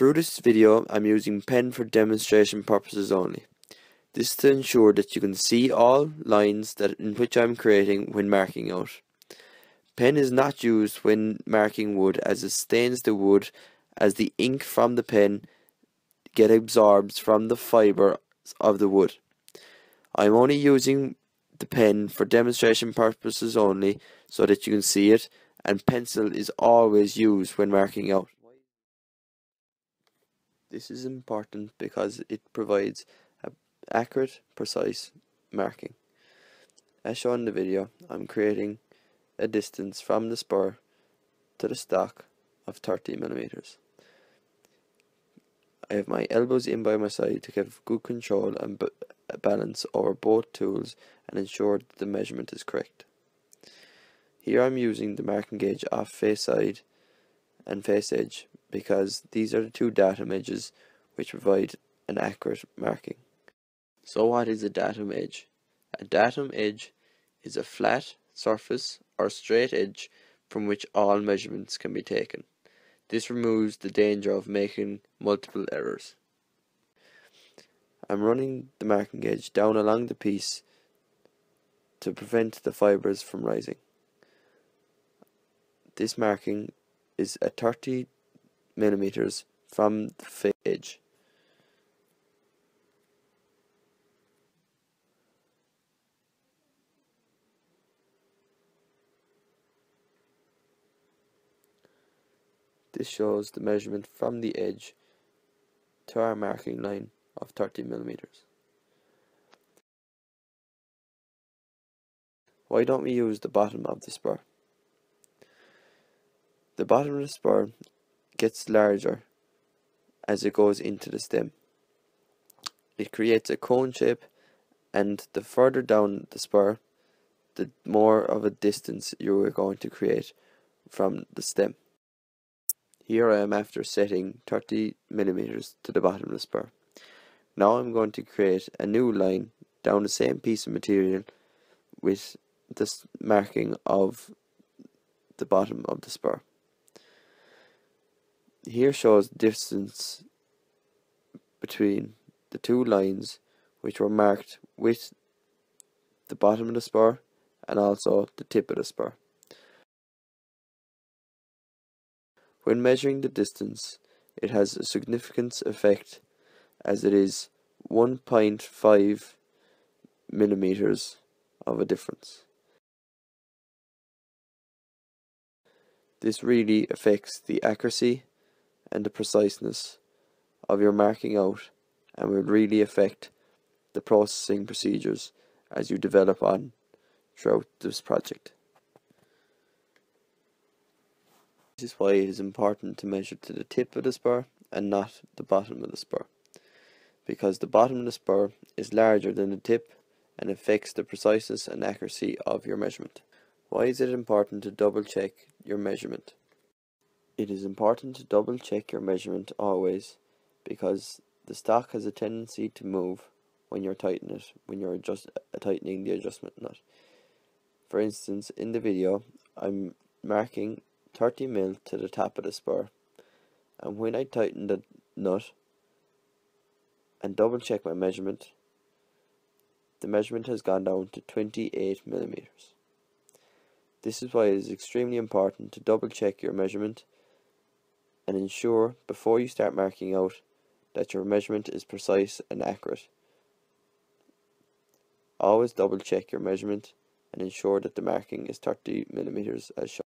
Through this video I'm using pen for demonstration purposes only. This is to ensure that you can see all lines that in which I'm creating when marking out. Pen is not used when marking wood as it stains the wood as the ink from the pen get absorbed from the fibre of the wood. I'm only using the pen for demonstration purposes only so that you can see it and pencil is always used when marking out. This is important because it provides accurate, precise marking. As shown in the video, I'm creating a distance from the spur to the stock of 30 millimeters. I have my elbows in by my side to give good control and balance over both tools and ensure that the measurement is correct. Here I'm using the marking gauge off face side and face edge because these are the two datum edges which provide an accurate marking. So what is a datum edge? A datum edge is a flat surface or straight edge from which all measurements can be taken. This removes the danger of making multiple errors. I'm running the marking gauge down along the piece to prevent the fibres from rising. This marking is at 30 millimeters from the edge. This shows the measurement from the edge to our marking line of 30 millimeters. Why don't we use the bottom of the spur? The bottom of the spur gets larger as it goes into the stem. It creates a cone shape and the further down the spur, the more of a distance you are going to create from the stem. Here I am after setting 30 millimeters to the bottom of the spur. Now I'm going to create a new line down the same piece of material with this marking of the bottom of the spur. Here shows the distance between the two lines which were marked with the bottom of the spur and also the tip of the spur. When measuring the distance, it has a significant effect as it is 1.5 millimeters of a difference. This really affects the accuracy and the preciseness of your marking out and will really affect the processing procedures as you develop on throughout this project. This is why it is important to measure to the tip of the spur and not the bottom of the spur because the bottom of the spur is larger than the tip and affects the preciseness and accuracy of your measurement. Why is it important to double check your measurement? It is important to double check your measurement always because the stock has a tendency to move when you're tightening it, when you're just uh, tightening the adjustment nut. For instance, in the video, I'm marking 30 mil to the top of the spur and when I tighten the nut and double check my measurement the measurement has gone down to 28 millimeters. This is why it is extremely important to double check your measurement and ensure before you start marking out that your measurement is precise and accurate. Always double check your measurement and ensure that the marking is 30 millimeters as shown.